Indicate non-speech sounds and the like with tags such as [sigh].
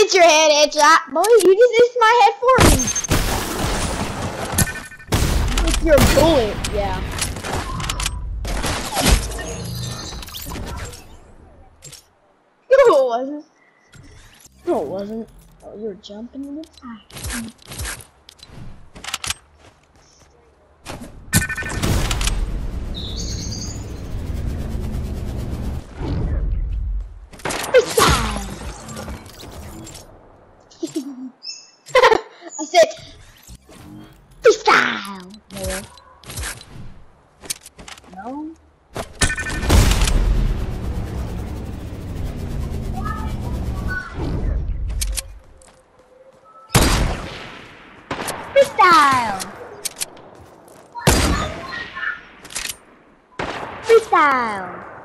it's your head headshot. Boy, you just missed my head for me. With your bullet, yeah. [laughs] No, it wasn't. No, it wasn't. Oh, you were jumping in the fire. No. Freestyle. Freestyle.